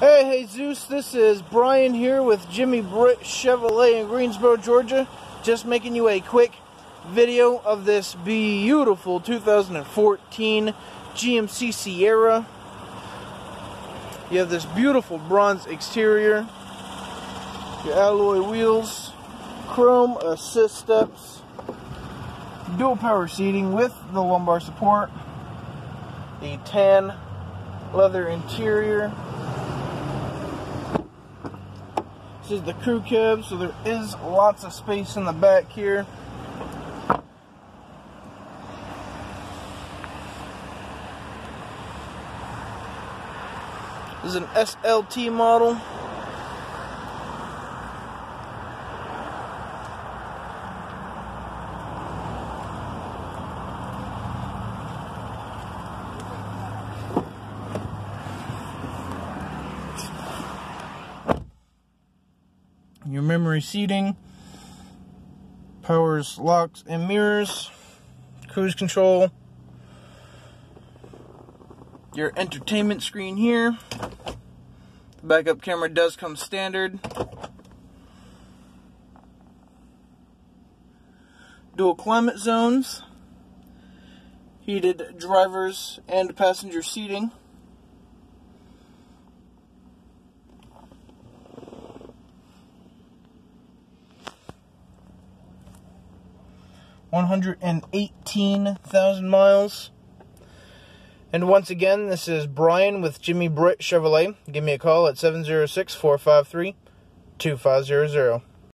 Hey, Jesus, this is Brian here with Jimmy Britt Chevrolet in Greensboro, Georgia. Just making you a quick video of this beautiful 2014 GMC Sierra. You have this beautiful bronze exterior, your alloy wheels, chrome assist steps, dual power seating with the lumbar support, the tan leather interior, This is the crew cab, so there is lots of space in the back here. This is an SLT model. Your memory seating, powers, locks, and mirrors, cruise control, your entertainment screen here. The backup camera does come standard. Dual climate zones, heated drivers and passenger seating. 118,000 miles. And once again, this is Brian with Jimmy Britt Chevrolet. Give me a call at 706 453 2500.